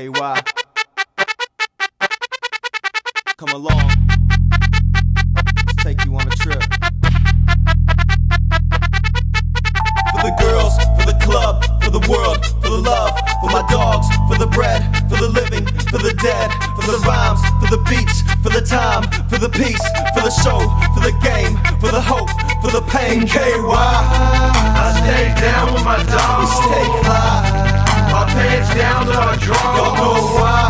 KY. Come along. Let's take you on a trip. For the girls, for the club, for the world, for the love, for my dogs, for the bread, for the living, for the dead, for the rhymes, for the beats, for the time, for the peace, for the show, for the game, for the hope, for the pain. KY. I stay down with my dogs. We stay fly. My Y'all know why.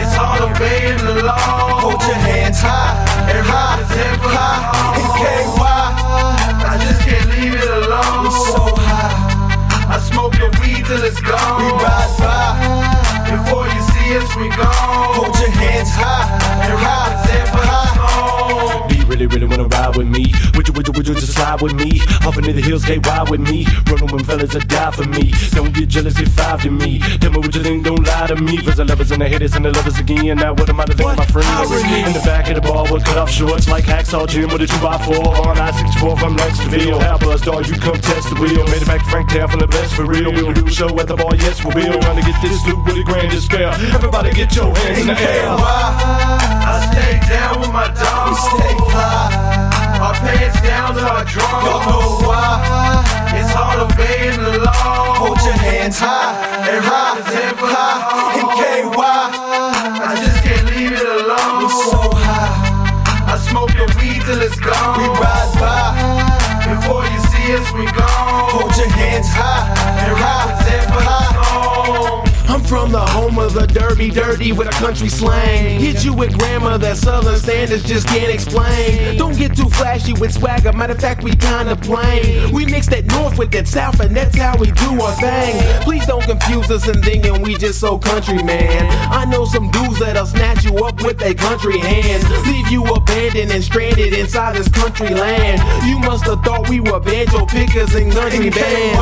It's hard obeying the law. Hold your hands high, and high, high, and KY. I just can't leave it alone. so high, I smoke the weed till it's gone. We ride by. Before you see us, we gone. Hold your hands high, and high, high. Do you really, really wanna ride with me? Would you, would you, just slide with me? Off into the hills, get wild with me. Running when fellas that die for me. Don't get jealous, get five to me. Tell me what you think, don't lie to me. Cause the lovers and the haters and the lovers again. Now what am I to think of my friend? irony. In the back of the bar with cut off shorts like Hacksaw Jim with a 2x4 on I-64 from Lexington. How buzz dog, you come test the wheel. Made it back to Franktown from the best for real. We'll do a show at the bar, yes we will. Trying to get this loop with the grandest scale. Everybody get your hands in the air. Hands high, and high, high, and KY. I just can't leave it alone. We alone. so high, I smoke the weed till it's gone. We ride by. Before you see us, we gone. Hold your hands high, and high, from the home of the dirty, dirty with a country slang. Hit you with grammar that southern standards just can't explain. Don't get too flashy with swagger, matter of fact, we kinda plain. We mix that north with that south, and that's how we do our thing. Please don't confuse us in thinking we just so country, man. I know some dudes that'll snatch you up with their country hands, leave you abandoned and stranded inside this country land. You must have thought we were banjo pickers and country bands.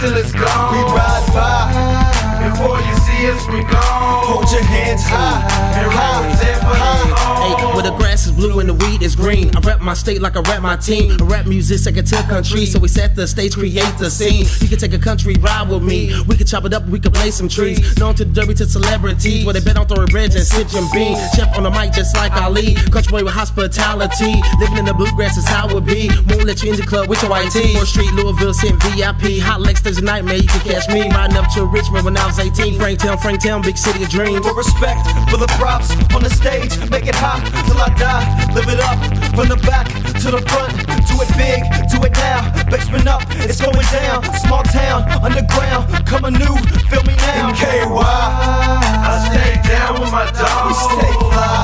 Till it's gone. We ride by. Before you see us, we gone. Hold your hands high, and. Hey, where the grass is blue and the weed is green. I rap my state like I rap my team. I rap music second to country, so we set the stage, create the scene. You can take a country ride with me. We can chop it up, we can play some trees. Known to the derby to celebrities, where they bet on thoroughbreds and sit and bean. Chef on the mic just like Ali. Country boy with hospitality. Living in the bluegrass is how it be. Won't let you in the club with your IT. 4th Street, Louisville, sitting VIP. Hot Lex Thursday nightmare, you can catch me riding up to Richmond when I was 18. Franktown, Franktown, big city of dreams. For respect for the props on the stage, make it hot till I die. Live it up from the back to the front. Do it big, do it now. Basement up, it's going down. Small town, underground, coming new. Feel me now. KY, I stay down with my dog. we stay fly.